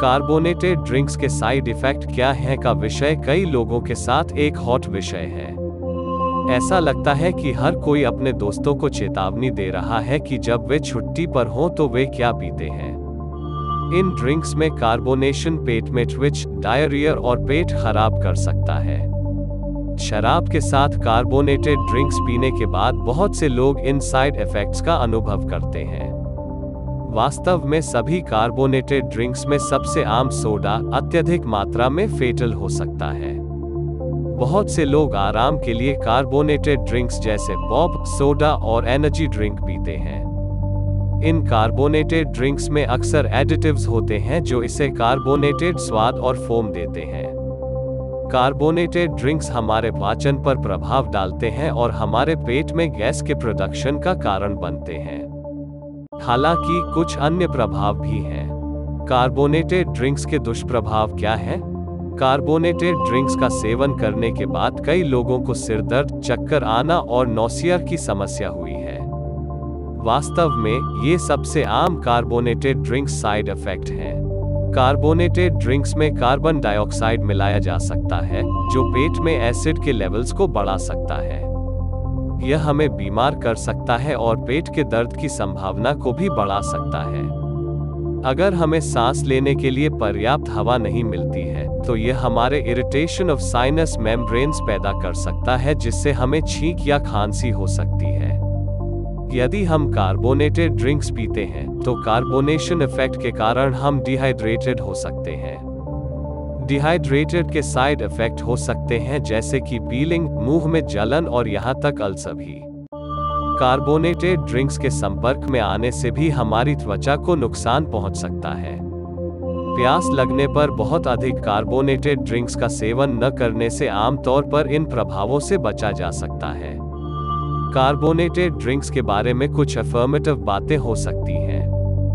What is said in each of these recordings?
Carbonated drinks के side effect क्या हैं का विषय कई लोगों के साथ एक हॉट विषय है। ऐसा लगता है कि हर कोई अपने दोस्तों को चेतावनी दे रहा है कि जब वे छुट्टी पर हों तो वे क्या पीते हैं। इन ड्रिंक्स में कार्बोनेशन पेट में ट्विच डायरियर और पेट खराब कर सकता है। शराब के साथ कार्बोनेटेड ड्रिंक्स पीने के बाद बहुत से लोग इन साइड इफेक्ट्स का अनुभव करते हैं। वास्तव में सभी कार्बोनेटेड ड्रिंक्स में सबसे आम सोडा अत्यधिक मात्रा में फेटल हो सकता है। बहुत से लोग आराम के लिए कार्बोनेटेड ड्रिंक्स जैसे पॉप सोडा और एनर्जी ड्रिंक पीते हैं। इन कार्बोनेटेड ड्रिंक्स में अक्सर एडिटिव्स होते हैं जो इसे कार्बोनेटेड स्वाद और फोम देते हैं। कार्बोनेटेड ड्रिंक्स हमारे पाचन पर प्रभाव डालते हैं और हमारे पेट में गैस के प्रोडक्शन का कारण बनते हैं। हालाँकि कुछ अन्य प्रभाव भी हैं। कार्बोनेटेड ड्रिंक्स के दुष्प्रभाव क्या हैं? कार्बोनेटेड ड्रिंक्स का सेवन करने के बाद कई लोगों को सिरदर्द चक्कर आना और नौसियर की समस्या हुई है। वास्तव में, ये सबसे आम कार्बोनेटेड ड्रिंक्स साइड इफ़ेक्ट हैं। कार्बोनेटेड ड्रिंक्स में कार्बन डाइऑक्साइड मिलाया जा सकता है, जो पेट में एसिड के लेवल्स को बढ़ा सकता है। यह हमें बीमार कर सकता है और पेट के दर्द की संभावना को भी बढ़ा सकता है। अगर हमें सांस लेने के लिए पर्याप्त हवा नहीं मिलती है तो यह हमारे इरिटेशन ऑफ़ साइनस मेम्ब्रेन्स पैदा कर सकता है, जिससे हमें छींक या खांसी हो सकती है। यदि हम कार्बोनेटेड ड्रिंक्स पीते हैं तो कार्बोनेशन इफ़ेक्ट के कारण हम डिहाइड्रेटेड हो सकते हैं। डिहाइड्रेटेड के साइड इफ़ेक्ट हो सकते हैं, जैसे कि पीलिंग मुँह में जलन और यहाँ तक अल्सर भी। कार्बोनेटेड ड्रिंक्स के संपर्क में आने से भी हमारी त्वचा को नुकसान पहुँच सकता है। प्यास लगने पर बहुत अधिक कार्बोनेटेड ड्रिंक्स का सेवन न करने से आमतौर पर इन प्रभावों से बचा जा सकता है। कार्बोनेटेड ड्रिंक्स के बारे में कुछ अफर्मेटिव बातें हो सकती हैं।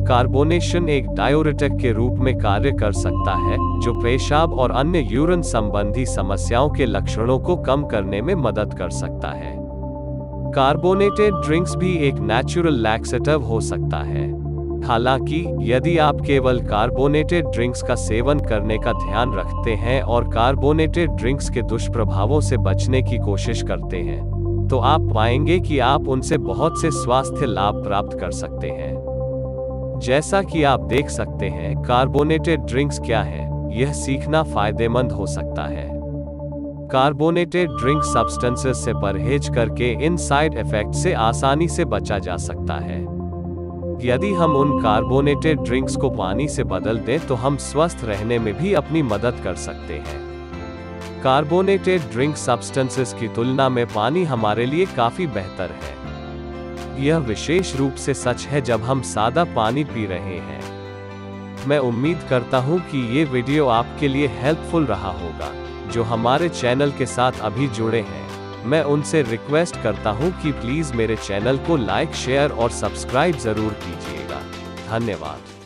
कार्बोनेशन एक डायोरेटिक के रूप में कार्य कर सकता है, जो पेशाब और अन्य यूरिन संबंधी समस्याओं के लक्षणों को कम करने में मदद कर सकता है। कार्बोनेटेड ड्रिंक्स भी एक नेचुरल लैक्सेटिव हो सकता है। हालाँकि, यदि आप केवल कार्बोनेटेड ड्रिंक्स का सेवन करने का ध्यान रखते हैं और कार्बोनेटेड ड्रिंक्स के दुष्प्रभावों से बचने की कोशिश करते हैं तो आप पाएँगे कि आप उनसे बहुत से स्वास्थ्य लाभ प्राप्त कर सकते हैं। जैसा कि आप देख सकते हैं कार्बोनेटेड ड्रिंक्स क्या है? यह सीखना फ़ायदेमंद हो सकता है। कार्बोनेटेड ड्रिंक सब्सटेंसेस से परहेज करके इन साइड इफ़ेक्ट से आसानी से बचा जा सकता है। यदि हम उन कार्बोनेटेड ड्रिंक्स को पानी से बदल दें तो हम स्वस्थ रहने में भी अपनी मदद कर सकते हैं। कार्बोनेटेड ड्रिंक सब्सटेंसेस की तुलना में पानी हमारे लिए काफ़ी बेहतर है। यह विशेष रूप से सच है जब हम सादा पानी पी रहे हैं। मैं उम्मीद करता हूँ कि ये वीडियो आपके लिए हेल्पफुल रहा होगा, जो हमारे चैनल के साथ अभी जुड़े हैं। मैं उनसे रिक्वेस्ट करता हूँ कि प्लीज़ मेरे चैनल को लाइक, शेयर और सब्सक्राइब ज़रूर कीजिएगा। धन्यवाद।